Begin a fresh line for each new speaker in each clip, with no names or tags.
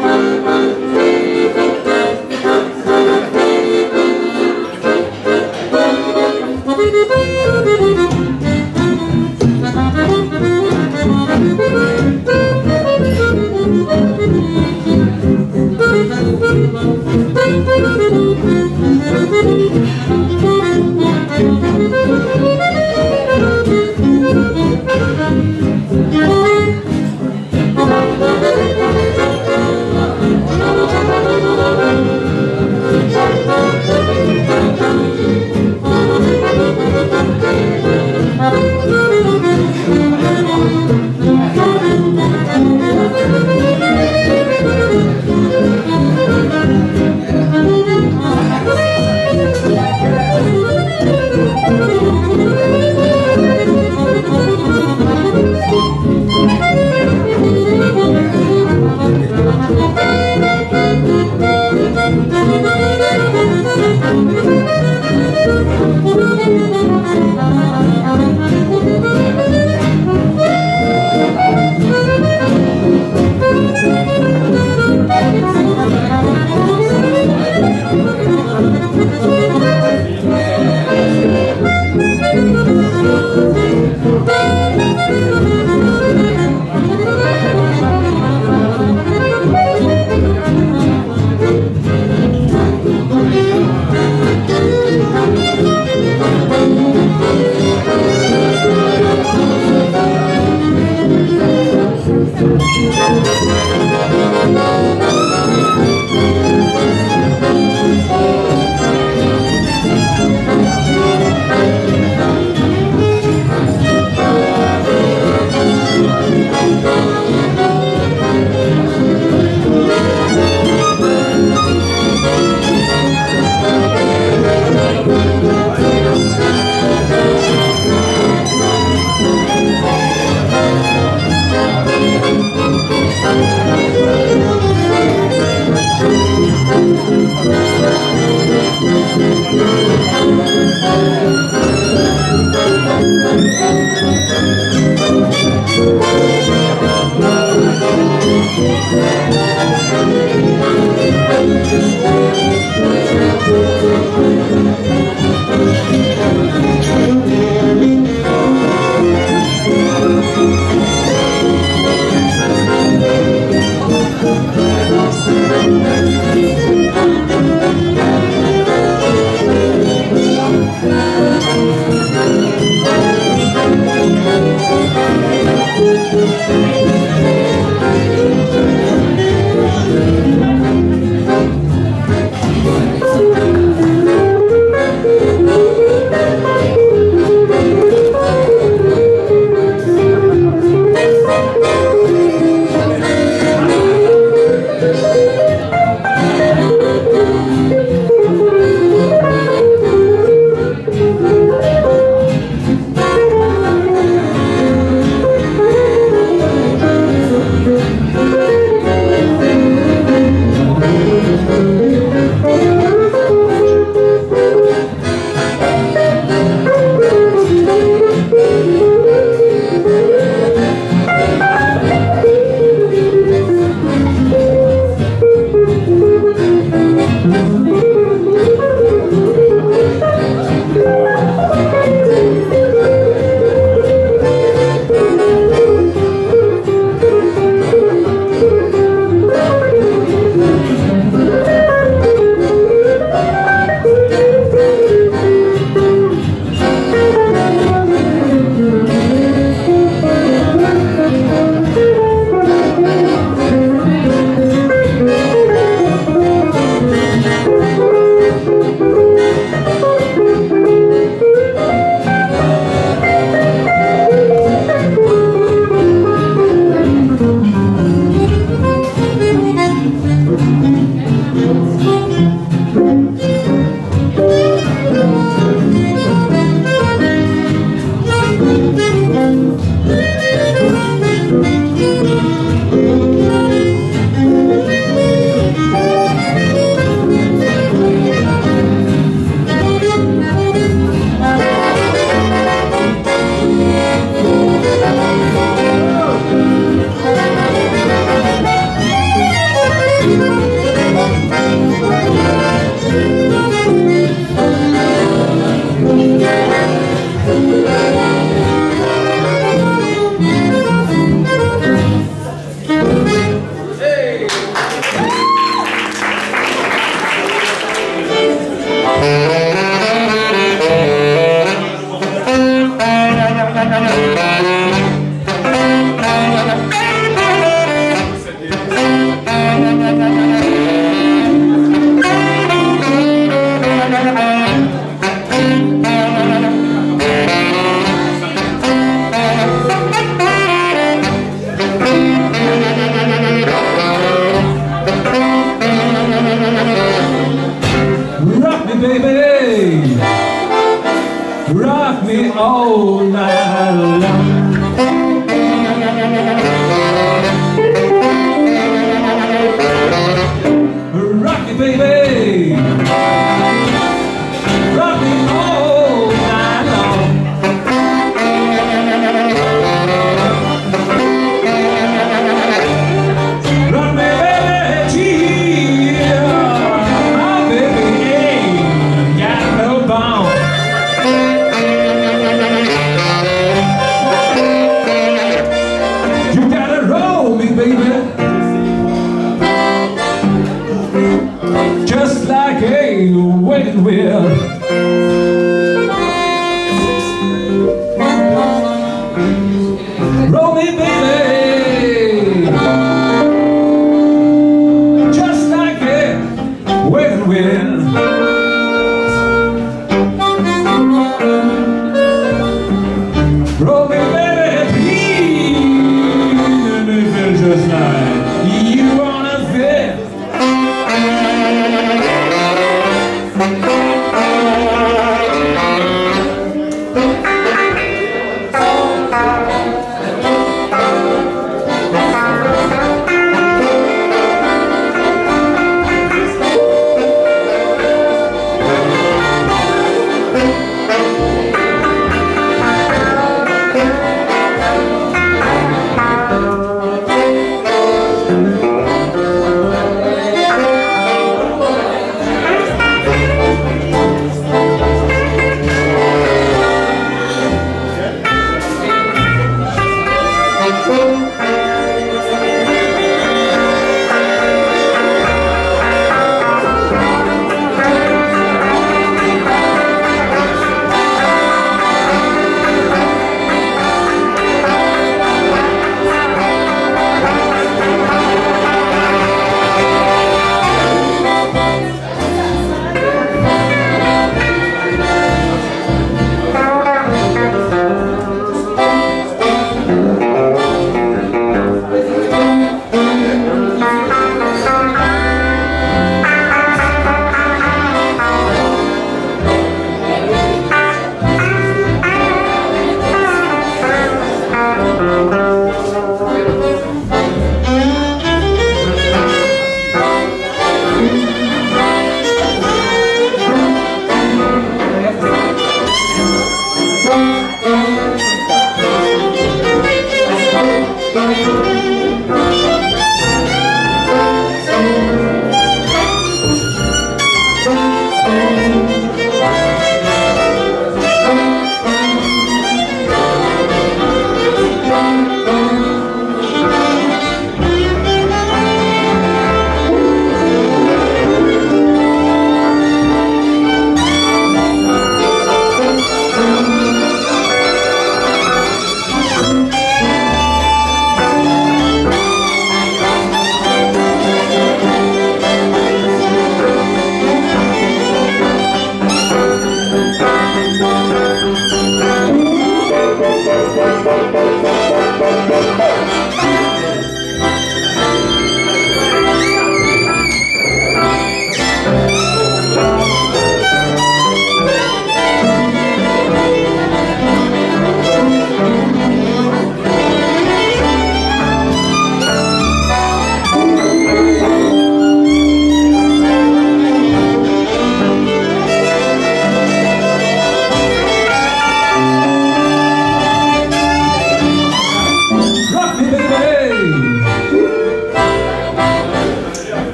Favor, favor, favor.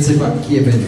Je ne sais pas qui est Ben.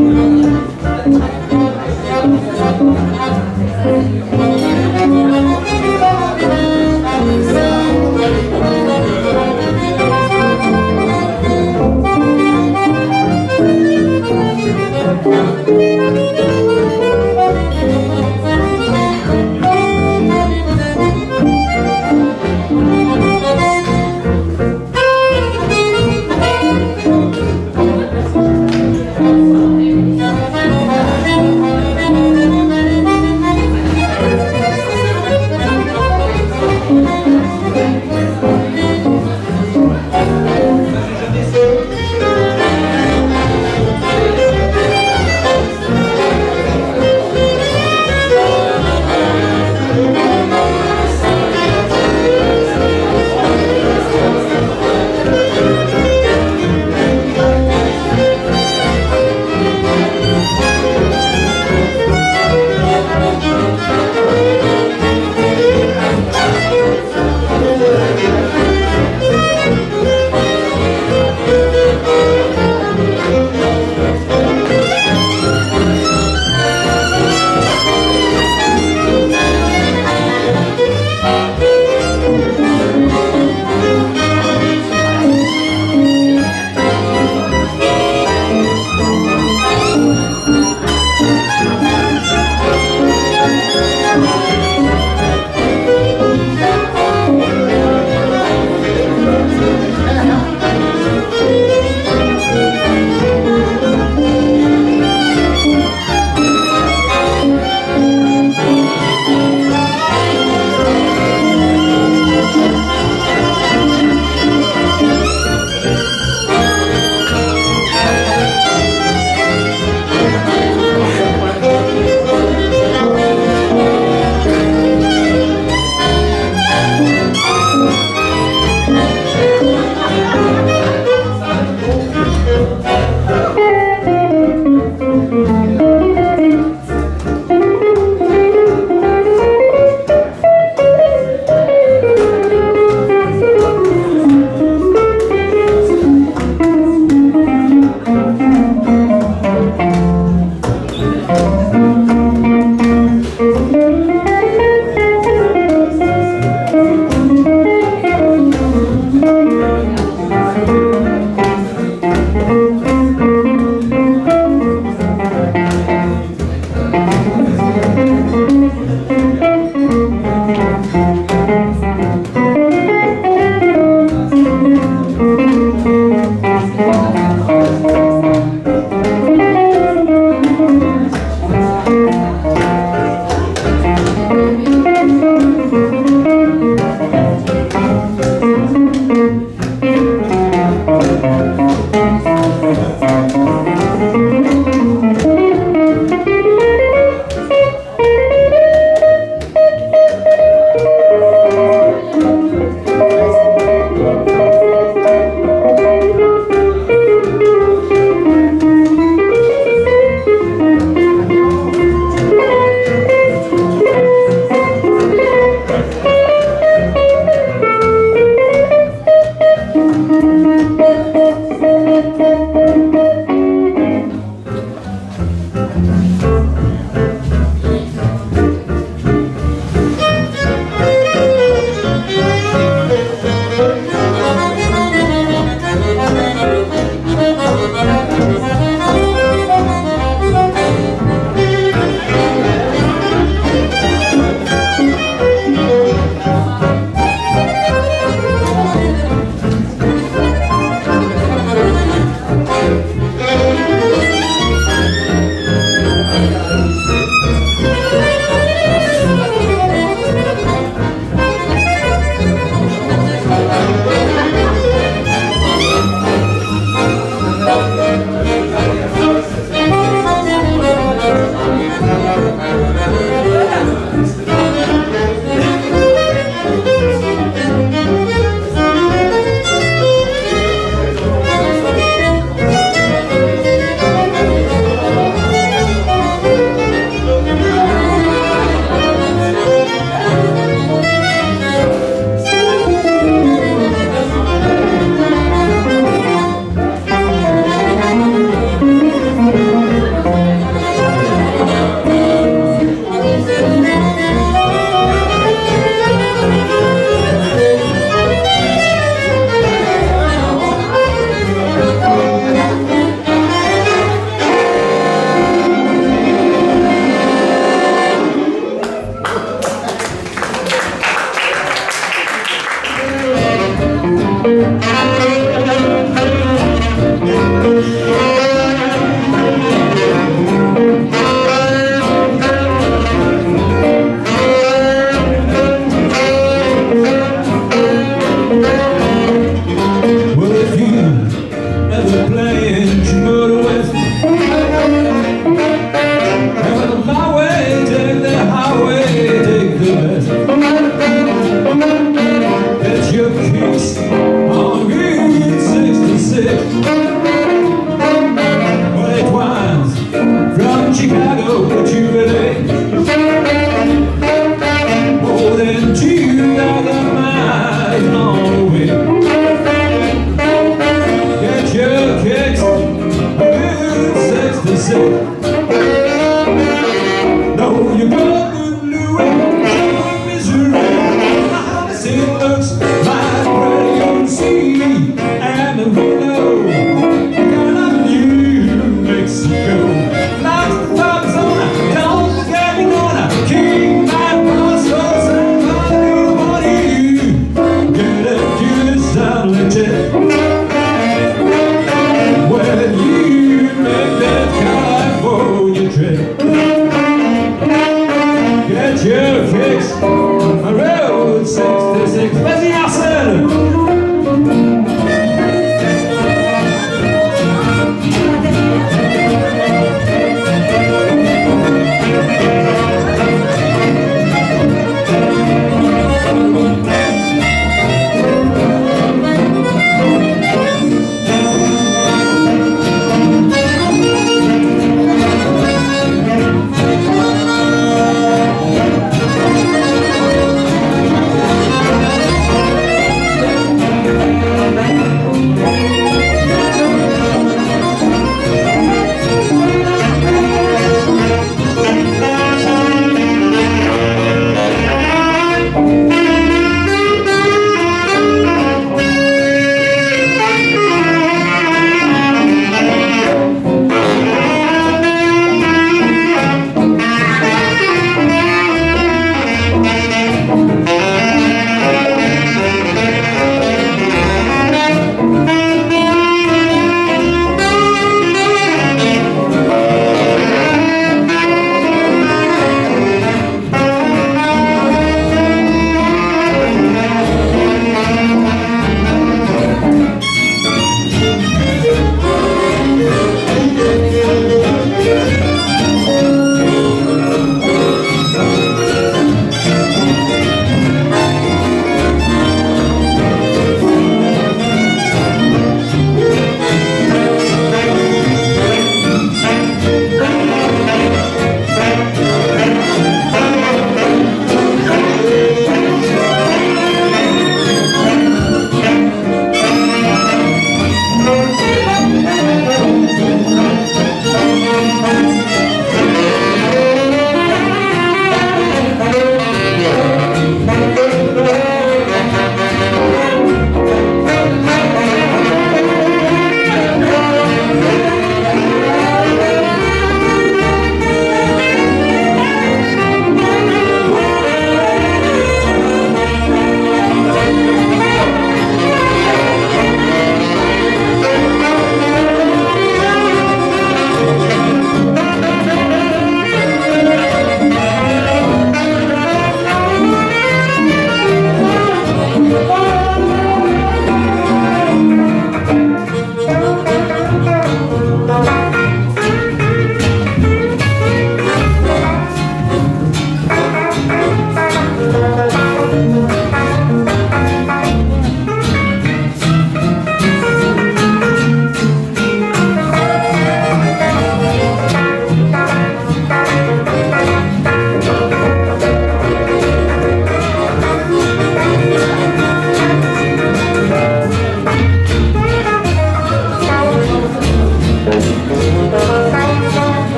Oh.